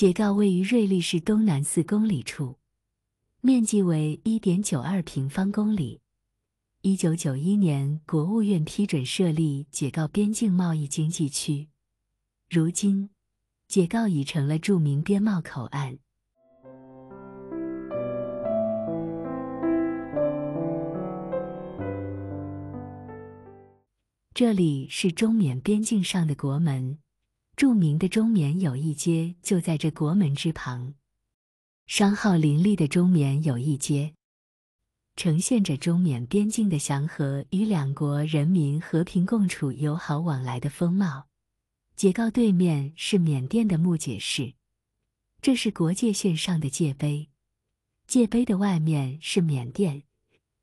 解告位于瑞丽市东南四公里处，面积为一点九二平方公里。一九九一年，国务院批准设立解告边境贸易经济区。如今，解告已成了著名边贸口岸。这里是中缅边境上的国门，著名的中缅友谊街就在这国门之旁，商号林立的中缅友谊街，呈现着中缅边境的祥和与两国人民和平共处、友好往来的风貌。解告对面是缅甸的木姐市，这是国界线上的界碑，界碑的外面是缅甸，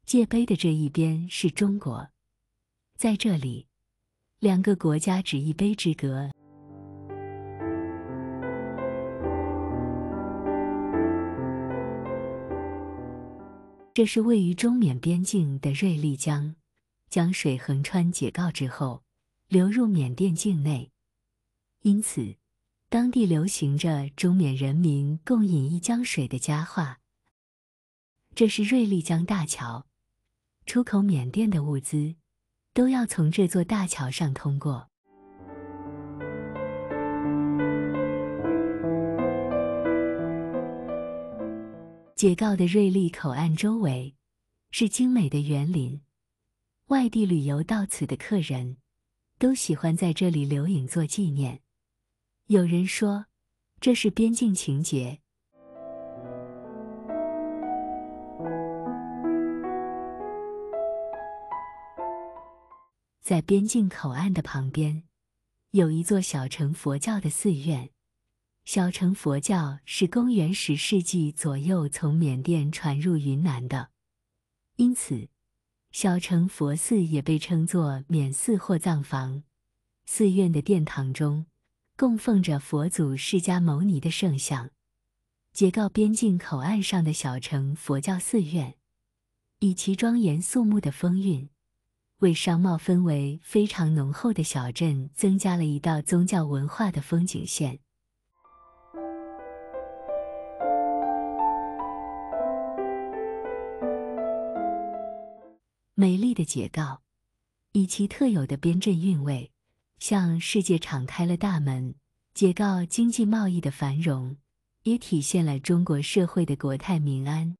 界碑的这一边是中国，在这里。两个国家只一碑之隔。这是位于中缅边境的瑞丽江，江水横穿解告之后，流入缅甸境内，因此当地流行着中缅人民共饮一江水的佳话。这是瑞丽江大桥，出口缅甸的物资。都要从这座大桥上通过。解告的瑞丽口岸周围是精美的园林，外地旅游到此的客人都喜欢在这里留影做纪念。有人说，这是边境情节。在边境口岸的旁边，有一座小乘佛教的寺院。小乘佛教是公元十世纪左右从缅甸传入云南的，因此小乘佛寺也被称作缅寺或藏房。寺院的殿堂中供奉着佛祖释迦牟尼的圣像。结告边境口岸上的小乘佛教寺院，以其庄严肃穆的风韵。为商贸氛围非常浓厚的小镇增加了一道宗教文化的风景线。美丽的解告，以其特有的边镇韵味，向世界敞开了大门。解告经济贸易的繁荣，也体现了中国社会的国泰民安。